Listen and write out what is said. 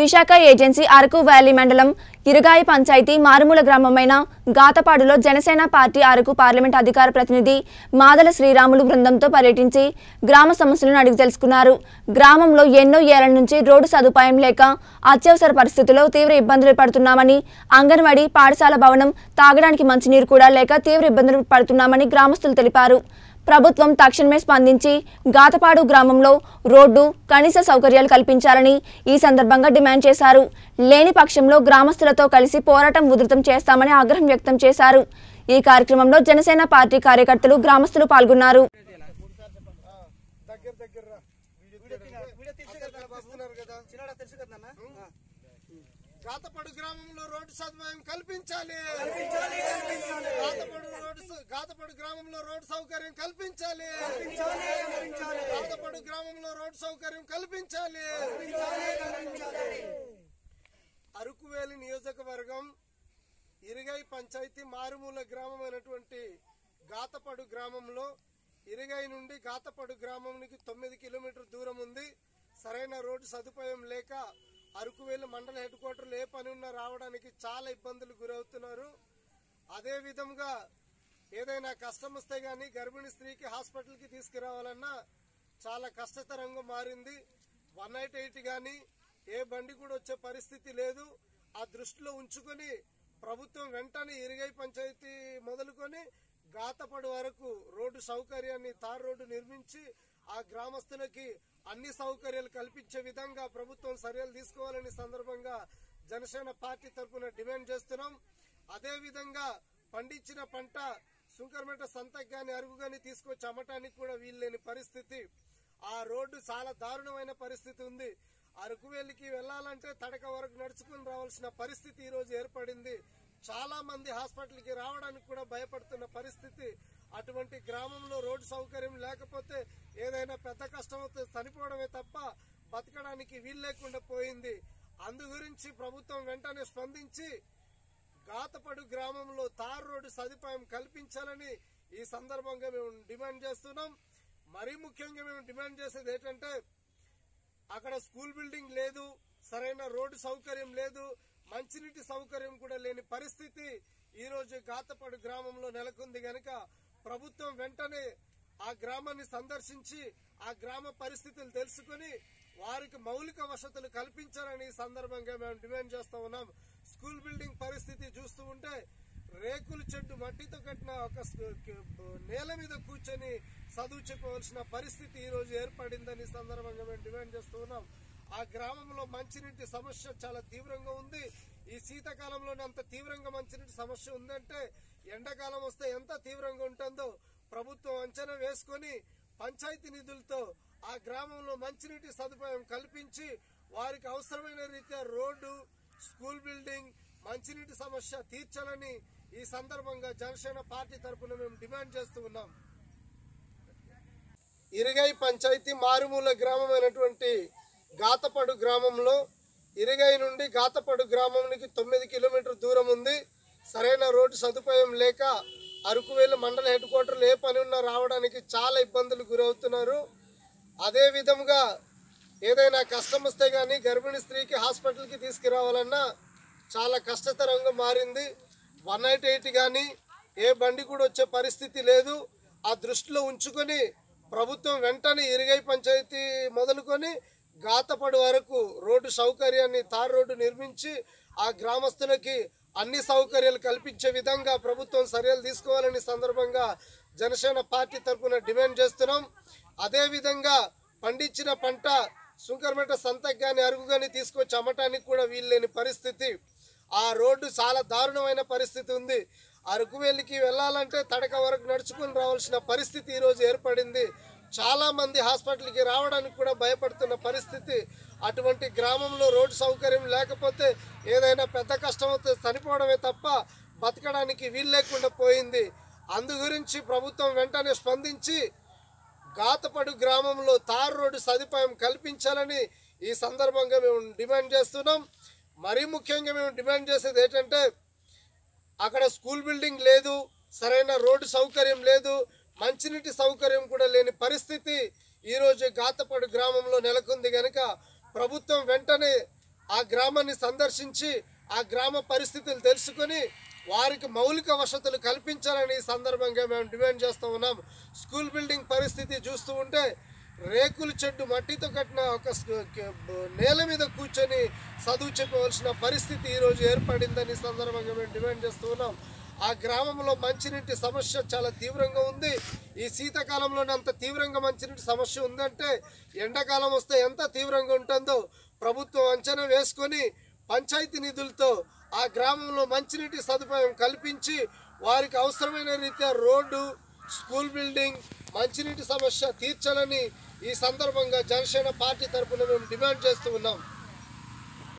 Visakha agency Araku valley మండలం ఇరుగాయి పంచాయతీ మారుమూల గ్రామమైన గాతపాడులో జనసేన పార్టీ అరకు పార్లమెంట్ అధికార ప్రతినిధి మాదల శ్రీరాములు బృందంతో పర్యటించి గ్రామ సమస్యలను అడిగి తెలుసుకున్నారు. గ్రామంలో ఎన్నో ఏళ్ళ నుంచి రోడ్డు సదుపాయం లేక అత్యవసర పరిస్థితుల్లో తీవ్ర ఇబ్బందులు పడుతున్నామని అంగన్వాడీ పాఠశాల భవనం తాగడానికి మంచినీరు కూడా లేక తీవ్ర ఇబ్బందులు పడుతున్నామని గ్రామస్తులు తెలిపారు. ప్రభుత్వం తక్షణమే స్పందించి గాతపాడు గ్రామంలో రోడ్డు కనీస సౌకర్యాలు కల్పించాలని ఈ సందర్భంగా డిమాండ్ చేశారు. లేని పక్షంలో గ్రామస్తులతో కలిసి పోరాటం ఉధృతం చేస్తామని ఆగ్రహం వ్యక్తం చేశారు. ఈ కార్యక్రమంలో జనసేన పార్టీ కార్యకర్తలు గ్రామస్తులు పాల్గొన్నారు. గాతపడు గ్రామంలో రోడ్డు సదుపాయం కల్పించాలి. గాతపడు రోడ్డు గాతపడు గ్రామంలో రోడ్డు సౌకర్యం కల్పించాలి. గాతపడు గ్రామంలో రోడ్డు సౌకర్యం కల్పించాలి. అరకువేలి నియోజకవర్గం ఇరిగై పంచాయతీ మారుమూల గ్రామం అయినటువంటి గాతపడు గ్రామంలో ఇరిగై నుండి గాతపడు గ్రామానికి తొమ్మిది కిలోమీటర్ దూరం ఉంది. సరైన రోడ్డు సదుపాయం లేక అరకువేలు మండల హెడ్ క్వార్టర్లు ఏ పని ఉన్నా రావడానికి చాలా ఇబ్బందులు గురవుతున్నారు. అదే విధంగా ఏదైనా కష్టం వస్తే గాని గర్భిణీ స్త్రీకి హాస్పిటల్కి తీసుకురావాలన్నా చాలా కష్టతరంగా మారింది. వన్ నైట్ ఎయిట్ కానీ ఏ బండి కూడా వచ్చే పరిస్థితి లేదు. ఆ దృష్టిలో ఉంచుకొని ప్రభుత్వం వెంటనే ఇరిగై పంచాయతీ మొదలుకొని గాతపడి వరకు రోడ్డు సౌకర్యాన్ని తార్ రోడ్డు నిర్మించి ఆ గ్రామస్తులకి అన్ని సౌకర్యాలు కల్పించే విధంగా ప్రభుత్వం చర్యలు తీసుకోవాలని సందర్భంగా జనసేన పార్టీ తరఫున డిమాండ్ చేస్తున్నాం. అదేవిధంగా పండించిన పంట సుంకరమేట సంతకు గాని అరుగు గాని తీసుకొచ్చి అమ్మటానికి కూడా వీల్లేని పరిస్థితి. ఆ రోడ్డు చాలా దారుణమైన పరిస్థితి ఉంది. అరకువేలికి వెళ్ళాలంటే తడక వరకు నడుచుకుని రావాల్సిన పరిస్థితి ఈ రోజు ఏర్పడింది. చాలా మంది హాస్పిటల్కి రావడానికి కూడా భయపడుతున్న పరిస్థితి. అటువంటి గ్రామంలో రోడ్డు సౌకర్యం లేకపోతే ఏదైనా పెద్ద కష్టం వస్తే చనిపోవడమే తప్ప బతకడానికి వీలు లేకుండా పోయింది. అందు గురించి ప్రభుత్వం వెంటనే స్పందించి గాతపడు గ్రామంలో తారు రోడ్డు సదుపాయం కల్పించాలని ఈ సందర్భంగా మేము డిమాండ్ చేస్తున్నాం. మరీ ముఖ్యంగా మేము డిమాండ్ చేసేది ఏంటంటే అక్కడ స్కూల్ బిల్డింగ్ లేదు సరైన రోడ్డు సౌకర్యం లేదు మంచినీటి సౌకర్యం కూడా లేని పరిస్థితి. ఈరోజు గాతపడు గ్రామంలో నెలకొంది గనక ప్రభుత్వం వెంటనే ఆ గ్రామాన్ని సందర్శించి ఆ గ్రామ పరిస్థితులు తెలుసుకొని వారికి మౌలిక వసతులు కల్పించాలని ఈ సందర్భంగా మేము డిమాండ్ చేస్తూ ఉన్నాం. స్కూల్ బిల్డింగ్ పరిస్థితి చూస్తూ ఉంటే రేకుల చెట్టు మట్టితో కట్టిన ఒక నేల మీద కూర్చొని చదువు చెప్పవలసిన పరిస్థితి ఈ రోజు ఏర్పడిందని సందర్భంగా మేము డిమాండ్ చేస్తూ ఉన్నాం. ఆ గ్రామంలో మంచినీటి సమస్య చాలా తీవ్రంగా ఉంది. ఈ శీతాకాలంలోనే అంత తీవ్రంగా మంచినీటి సమస్య ఉందంటే ఎండాకాలం వస్తే ఎంత తీవ్రంగా ఉంటుందో ప్రభుత్వం అంచనా వేసుకొని పంచాయతీ నిధులతో ఆ గ్రామంలో మంచినీటి సదుపాయం కల్పించి వారికి అవసరమైన రీత్యా రోడ్డు స్కూల్ బిల్డింగ్ మంచినీటి సమస్య తీర్చాలని ఈ సందర్భంగా జనసేన పార్టీ తరఫున మేము డిమాండ్ చేస్తూ ఉన్నాం. ఇరిగై పంచాయతీ మారుమూల గ్రామమైనటువంటి గాతపడు గ్రామంలో ఇరిగై నుండి గాతపడు గ్రామానికి తొమ్మిది కిలోమీటర్ దూరం ఉంది. సరైన రోడ్డు సదుపాయం లేక అరకువేలు మండల హెడ్ క్వార్టర్లు ఏ పని ఉన్నా రావడానికి చాలా ఇబ్బందులు గురవుతున్నారు. అదే ఏదైనా కష్టం వస్తే కానీ గర్భిణీ స్త్రీకి హాస్పిటల్కి తీసుకురావాలన్నా చాలా కష్టతరంగా మారింది. వన్ నైట్ ఎయిట్ కానీ ఏ బండి కూడా వచ్చే పరిస్థితి లేదు. ఆ దృష్టిలో ఉంచుకొని ప్రభుత్వం వెంటనే ఇరిగై పంచాయతీ మొదలుకొని గాతపడి వరకు రోడ్డు సౌకర్యాన్ని తార్ రోడ్డు నిర్మించి ఆ గ్రామస్తులకి అన్ని సౌకర్యాలు కల్పించే విధంగా ప్రభుత్వం చర్యలు తీసుకోవాలని సందర్భంగా జనసేన పార్టీ తరఫున డిమాండ్ చేస్తున్నాం. అదేవిధంగా పండించిన పంట సుంకరమేట సంతకు కానీ అరుగు కానీ తీసుకొచ్చి అమ్మటానికి కూడా వీల్లేని పరిస్థితి. ఆ రోడ్డు చాలా దారుణమైన పరిస్థితి ఉంది. అరకువేలికి వెళ్ళాలంటే తడక వరకు నడుచుకుని రావాల్సిన పరిస్థితి ఈరోజు ఏర్పడింది. చాలామంది హాస్పిటల్కి రావడానికి కూడా భయపడుతున్న పరిస్థితి. అటువంటి గ్రామంలో రోడ్డు సౌకర్యం లేకపోతే ఏదైనా పెద్ద కష్టం చనిపోవడమే తప్ప బతకడానికి వీలు లేకుండా పోయింది. అందు గురించి ప్రభుత్వం వెంటనే స్పందించి గాతపడు గ్రామంలో తారు రోడ్డు సదుపాయం కల్పించాలని ఈ సందర్భంగా మేము డిమాండ్ చేస్తున్నాం. మరీ ముఖ్యంగా మేము డిమాండ్ చేసేది ఏంటంటే అక్కడ స్కూల్ బిల్డింగ్ లేదు సరైన రోడ్డు సౌకర్యం లేదు మంచినీటి సౌకర్యం కూడా లేని పరిస్థితి ఈరోజు గాతపడు గ్రామంలో నెలకొంది కనుక ప్రభుత్వం వెంటనే ఆ గ్రామాన్ని సందర్శించి ఆ గ్రామ పరిస్థితులు తెలుసుకొని వారికి మౌలిక వసతులు కల్పించాలని ఈ సందర్భంగా మేము డిమాండ్ చేస్తూ ఉన్నాం. స్కూల్ బిల్డింగ్ పరిస్థితి చూస్తూ ఉంటే రేకుల చెట్టు మట్టితో కట్టిన ఒక నేల మీద కూర్చొని చదువు చెప్పవలసిన పరిస్థితి ఈరోజు ఏర్పడిందని సందర్భంగా మేము డిమాండ్ చేస్తూ ఉన్నాం. ఆ గ్రామంలో మంచినీటి సమస్య చాలా తీవ్రంగా ఉంది. ఈ శీతాకాలంలోనే అంత తీవ్రంగా మంచినీటి సమస్య ఉందంటే ఎండాకాలం వస్తే ఎంత తీవ్రంగా ఉంటుందో ప్రభుత్వం అంచనా వేసుకొని పంచాయతీ నిధులతో ఆ గ్రామంలో మంచినీటి సదుపాయం కల్పించి వారికి అవసరమైన రీత్యా రోడ్డు స్కూల్ బిల్డింగ్ మంచినీటి సమస్య తీర్చాలని ఈ సందర్భంగా జనసేన పార్టీ తరపున మేము డిమాండ్ చేస్తూ ఉన్నాం.